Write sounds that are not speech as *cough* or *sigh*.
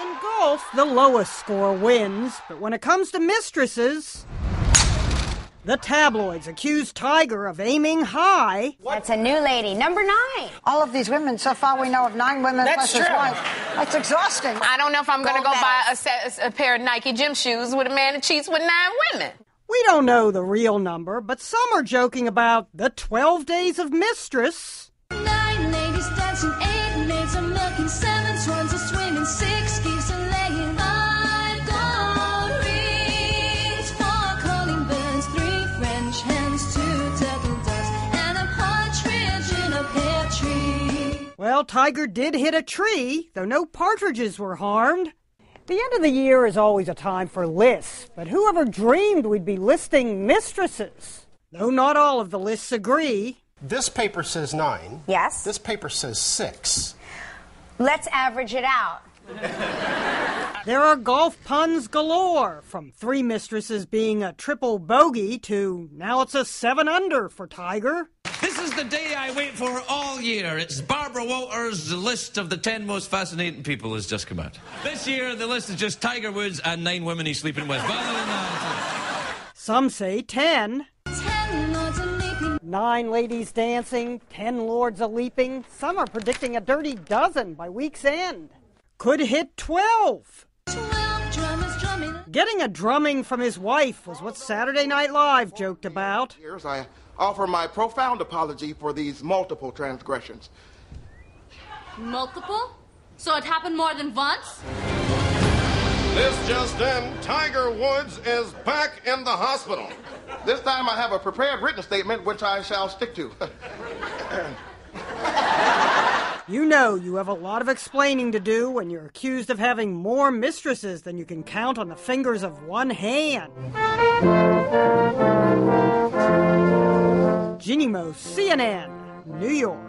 In golf, the lowest score wins, but when it comes to mistresses, the tabloids accuse Tiger of aiming high. That's a new lady, number nine. All of these women, so far we know of nine women That's plus his true. wife. That's exhausting. I don't know if I'm going to go buy a, set, a pair of Nike gym shoes with a man that cheats with nine women. We don't know the real number, but some are joking about the 12 days of mistress. Nine ladies dancing, eight maids are milking, seven Well, Tiger did hit a tree, though no partridges were harmed. The end of the year is always a time for lists, but whoever dreamed we'd be listing mistresses? Though not all of the lists agree. This paper says nine. Yes. This paper says six. Let's average it out. There are golf puns galore, from three mistresses being a triple bogey to now it's a seven under for Tiger. This is the day I wait for all year. It's Barbara Walters' list of the 10 most fascinating people has just come out. This year, the list is just Tiger Woods and nine women he's sleeping with. But other than that, Some say ten. Ten lords are leaping, Nine ladies dancing, ten lords a leaping. Some are predicting a dirty dozen by week's end. Could hit 12. twelve drummers drumming. Getting a drumming from his wife was what Saturday Night Live joked about. years, I offer my profound apology for these multiple transgressions. Multiple? So it happened more than once? This just in, Tiger Woods is back in the hospital. This time I have a prepared written statement which I shall stick to. *laughs* You know you have a lot of explaining to do when you're accused of having more mistresses than you can count on the fingers of one hand. Jeanne Moos, CNN, New York.